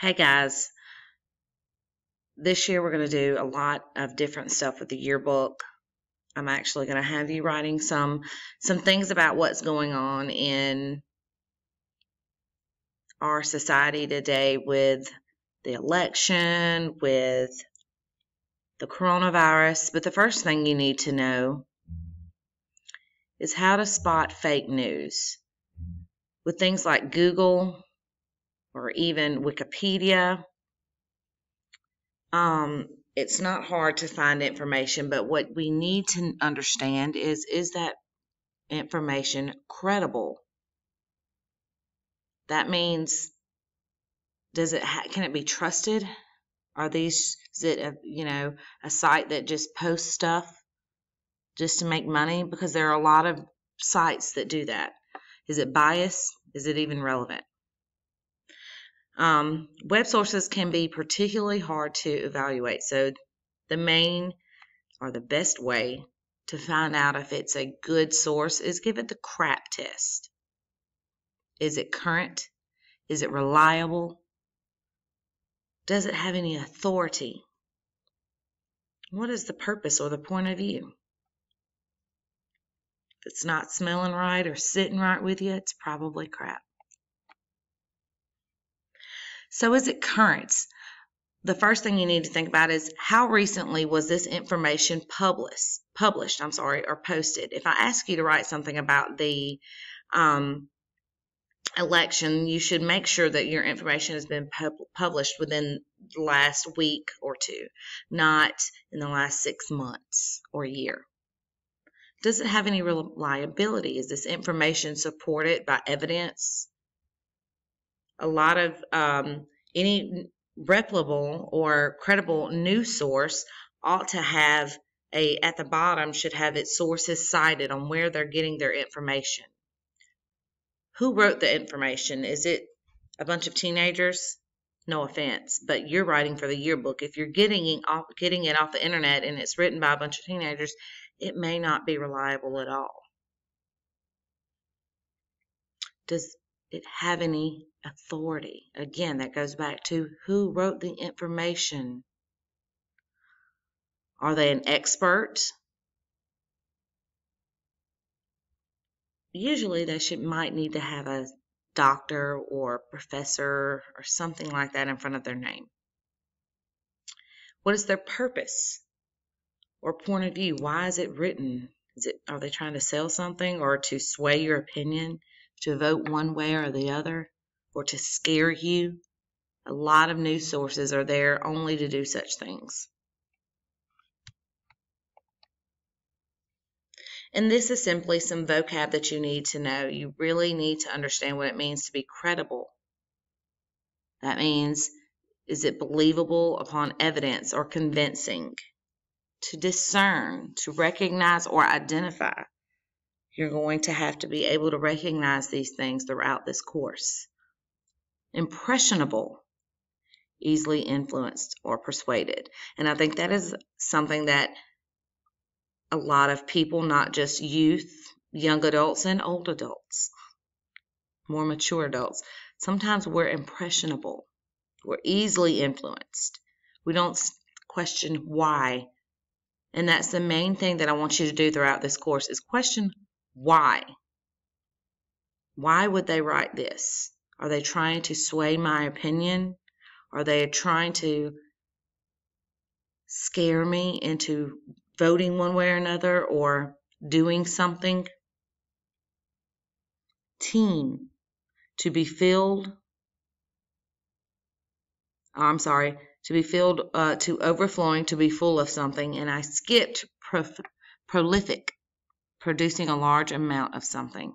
Hey guys, this year we're going to do a lot of different stuff with the yearbook. I'm actually going to have you writing some some things about what's going on in our society today with the election, with the coronavirus. But the first thing you need to know is how to spot fake news. With things like Google, or even Wikipedia. Um, it's not hard to find information, but what we need to understand is is that information credible? That means does it can it be trusted? Are these is it a, you know a site that just posts stuff just to make money? Because there are a lot of sites that do that. Is it biased? Is it even relevant? Um, web sources can be particularly hard to evaluate. So the main or the best way to find out if it's a good source is give it the CRAP test. Is it current? Is it reliable? Does it have any authority? What is the purpose or the point of view? If it's not smelling right or sitting right with you, it's probably crap. So is it current? The first thing you need to think about is how recently was this information published? Published, I'm sorry, or posted. If I ask you to write something about the um, election, you should make sure that your information has been pub published within the last week or two, not in the last six months or year. Does it have any reliability? Is this information supported by evidence? A lot of um, any reputable or credible news source ought to have a at the bottom should have its sources cited on where they're getting their information. Who wrote the information? Is it a bunch of teenagers? No offense, but you're writing for the yearbook. If you're getting it off, getting it off the internet and it's written by a bunch of teenagers, it may not be reliable at all. Does it have any authority? Again, that goes back to who wrote the information. Are they an expert? Usually they should might need to have a doctor or professor or something like that in front of their name. What is their purpose or point of view? Why is it written? Is it are they trying to sell something or to sway your opinion? To vote one way or the other or to scare you. A lot of news sources are there only to do such things. And this is simply some vocab that you need to know. You really need to understand what it means to be credible. That means, is it believable upon evidence or convincing? To discern, to recognize or identify. You're going to have to be able to recognize these things throughout this course. Impressionable, easily influenced or persuaded. And I think that is something that a lot of people, not just youth, young adults, and old adults, more mature adults, sometimes we're impressionable. We're easily influenced. We don't question why. And that's the main thing that I want you to do throughout this course is question why? Why would they write this? Are they trying to sway my opinion? Are they trying to scare me into voting one way or another or doing something? Teem. To be filled. Oh, I'm sorry. To be filled uh, to overflowing, to be full of something. And I skipped prolific producing a large amount of something.